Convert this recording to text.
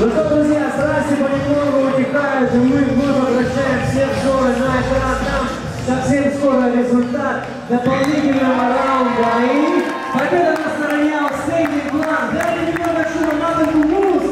Ну что, друзья, страсти понемногу утихают, и мы вновь возвращаем всех ссоры на экран. Там совсем скоро результат дополнительного раунда. И победа на стороне Алсейни Блан. Дайте немного шума, надо мус.